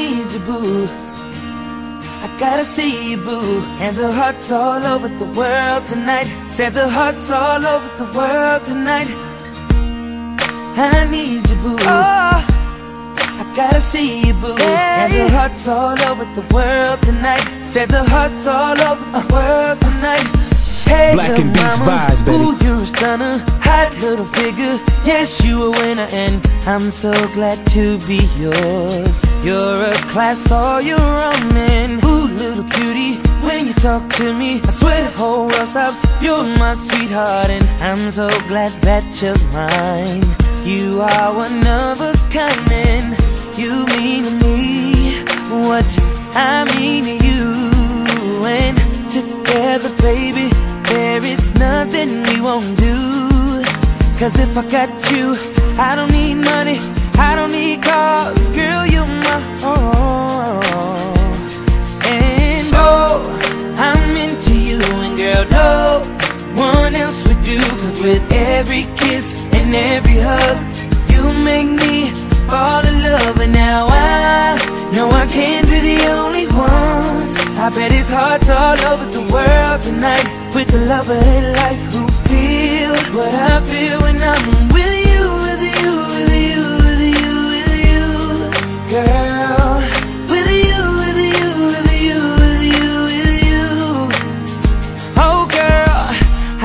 need you, boo. I gotta see you, boo. And the hearts all over the world tonight. Said the hearts all over the world tonight. I need you, boo. Oh, I gotta see you, boo. And the hearts all over the world tonight. Said the hearts all over the world tonight. Hey, Black and Beats vibes, baby. Ooh, you're a stunner, hot little figure. Yes, you a winner, and I'm so glad to be yours. You're a class all your own, man. Ooh, little cutie, when you talk to me, I swear the whole world stops. You're my sweetheart, and I'm so glad that you're mine. You are one of a kind, and you mean to me what I mean to you. And together, baby, there is nothing we won't do. Cause if I got you, I don't need money, I don't need cars, girl, you're my all. And oh, I'm into you, and girl, no one else would do. Cause with every kiss and every hug, you make me fall in love. And now I know I can't be the only. I bet it's hearts all over the world tonight with the lover they like who feel what I feel when I'm with you, with you, with you, with you, with you, girl. With you, with you, with you, with you, with you. Oh, girl,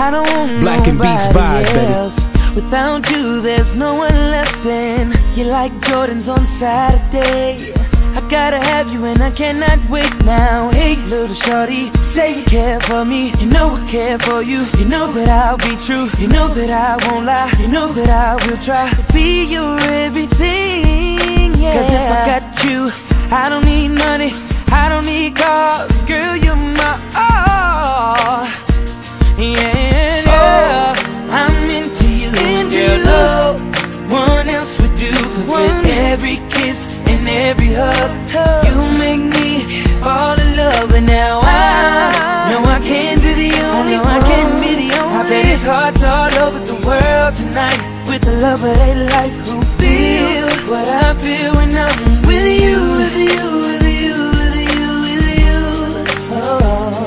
I don't want Black and Beats vibes, baby. Without you, there's no one left. And you're like Jordans on Saturday. I gotta have you and I cannot wait now. Hey, little shorty, say you care for me. You know I care for you. You know that I'll be true. You know that I won't lie. You know that I will try to be your everything. Yeah. Cause if I got you, I don't need money. I don't need cars. Girl, you're my all. Hearts all over the world tonight with the lover they like who what I feel when I'm with you, with you, with you, with you, with you. Oh.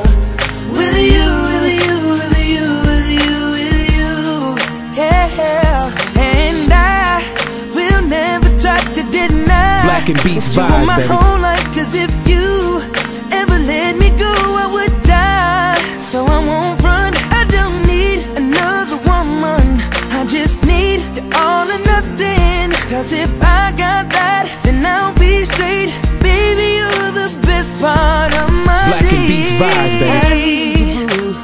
With you, with you, with you, with you, with you. Yeah. And I will never try to deny. Black and Beats vibes, my baby. whole life. Cause if you Boo.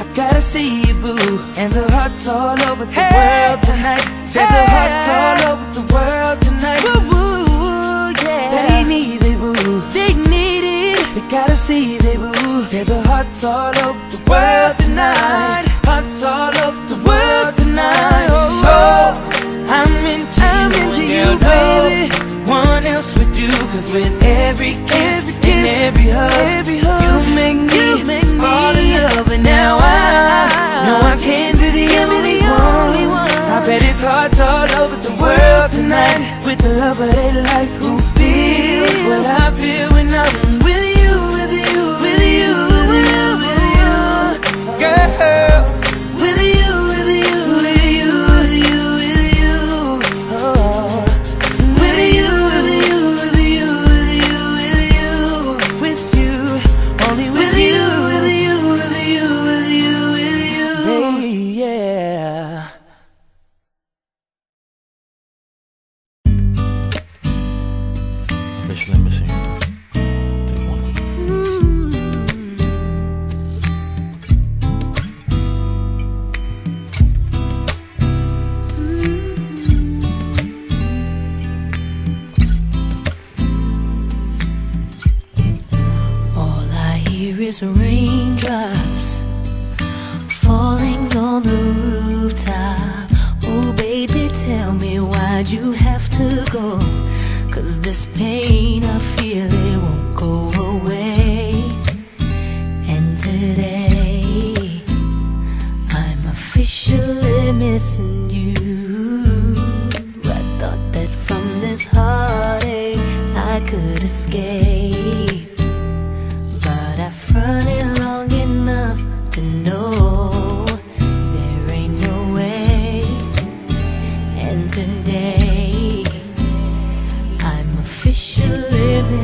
I gotta see you, boo. And the hearts all over the world tonight. Said the hearts all over the world tonight. Woo, woo, woo, yeah. They need it, boo. They need it. They gotta see it, boo. Said the hearts all over the world tonight. Hearts all over the world tonight. Oh. oh, I'm into I'm you, into you, baby. no One else would do, cause with every kiss, Every kiss, and every hug, every hug, lover they like who All I hear is raindrops falling on the rooftop. Oh, baby, tell me why'd you have to go? Cause this pain I feel it won't go away. And today I'm officially missing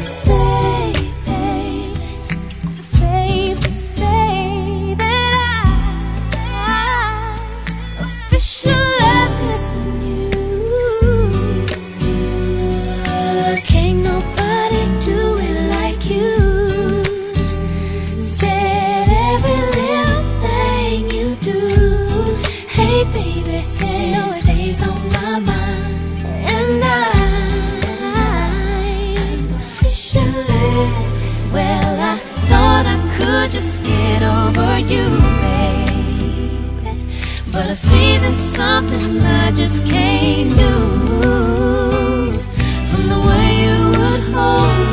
say just get over you, babe. But I see there's something I just can't do. From the way you would hold